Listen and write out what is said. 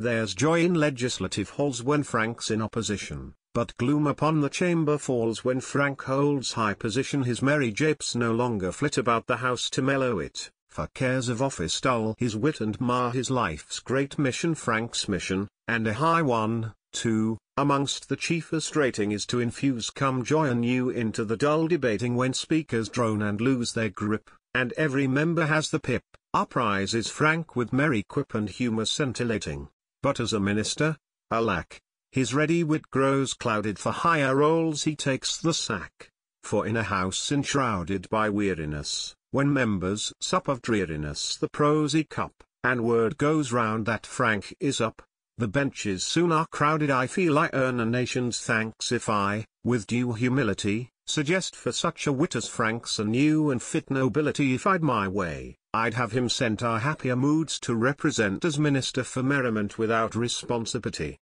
There's joy in legislative halls when Frank's in opposition, but gloom upon the chamber falls when Frank holds high position. His merry japes no longer flit about the house to mellow it, for cares of office dull his wit and mar his life's great mission. Frank's mission, and a high one, too, amongst the chiefest rating is to infuse come joy anew into the dull debating when speakers drone and lose their grip, and every member has the pip. Our prize is Frank with merry quip and humour scintillating. But as a minister, alack, his ready wit grows clouded for higher roles he takes the sack. For in a house enshrouded by weariness, when members sup of dreariness the prosy cup, and word goes round that Frank is up, the benches soon are crowded I feel I earn a nation's thanks if I, with due humility, suggest for such a wit as Frank's a new and fit nobility if I'd my way. I'd have him sent our happier moods to represent as Minister for Merriment without responsibility.